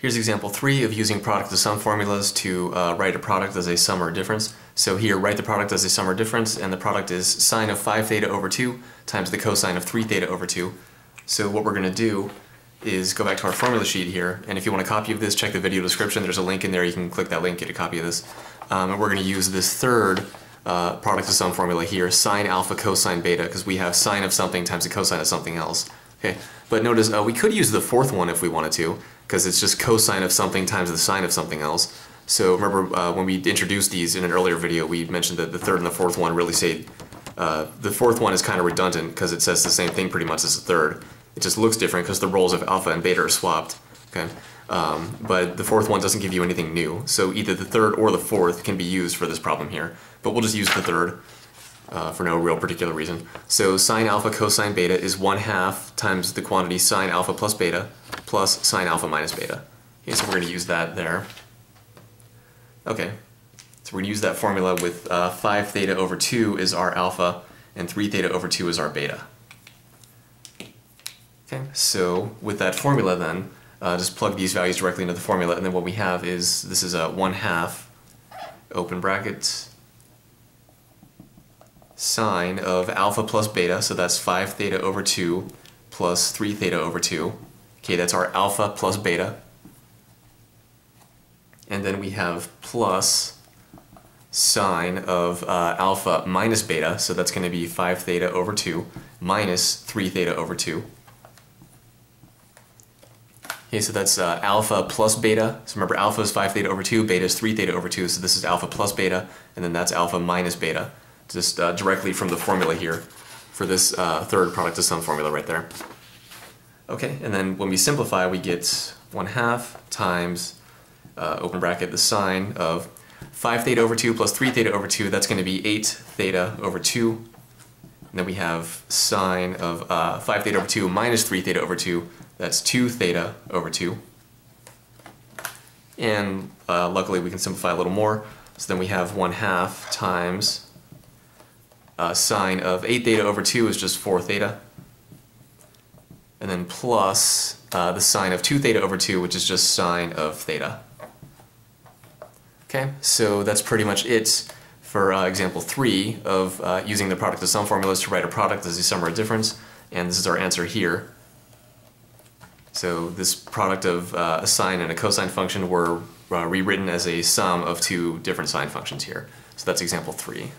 Here's example three of using product to sum formulas to uh, write a product as a sum or difference. So here, write the product as a sum or difference, and the product is sine of 5 theta over 2 times the cosine of 3 theta over 2. So what we're going to do is go back to our formula sheet here, and if you want a copy of this, check the video description. There's a link in there. You can click that link, get a copy of this. Um, and we're going to use this third uh, product to sum formula here, sine alpha cosine beta, because we have sine of something times the cosine of something else. Okay, but notice uh, we could use the fourth one if we wanted to, because it's just cosine of something times the sine of something else. So remember uh, when we introduced these in an earlier video, we mentioned that the third and the fourth one really say, uh, the fourth one is kind of redundant because it says the same thing pretty much as the third. It just looks different because the roles of alpha and beta are swapped. Okay, um, but the fourth one doesn't give you anything new. So either the third or the fourth can be used for this problem here. But we'll just use the third uh, for no real particular reason. So sine alpha cosine beta is 1 half times the quantity sine alpha plus beta plus sine alpha minus beta. Okay, so we're going to use that there. Okay, so we're going to use that formula with uh, 5 theta over 2 is our alpha and 3 theta over 2 is our beta. Okay, so with that formula then, uh, just plug these values directly into the formula and then what we have is, this is a 1 half, open brackets, sine of alpha plus beta, so that's 5 theta over 2 plus 3 theta over 2. Okay, that's our alpha plus beta. And then we have plus sine of uh, alpha minus beta, so that's going to be 5 theta over 2 minus 3 theta over 2. Okay, so that's uh, alpha plus beta. So remember, alpha is 5 theta over 2, beta is 3 theta over 2, so this is alpha plus beta, and then that's alpha minus beta just uh, directly from the formula here for this uh, third product to sum formula right there. Okay, and then when we simplify, we get 1 half times, uh, open bracket, the sine of 5 theta over 2 plus 3 theta over 2, that's going to be 8 theta over 2. And then we have sine of uh, 5 theta over 2 minus 3 theta over 2, that's 2 theta over 2. And uh, luckily we can simplify a little more, so then we have 1 half times uh, sine of 8 theta over 2 is just 4 theta. Plus uh, the sine of 2 theta over 2, which is just sine of theta. Okay, so that's pretty much it for uh, example 3 of uh, using the product to sum formulas to write a product as a sum or a difference. And this is our answer here. So this product of uh, a sine and a cosine function were uh, rewritten as a sum of two different sine functions here. So that's example 3.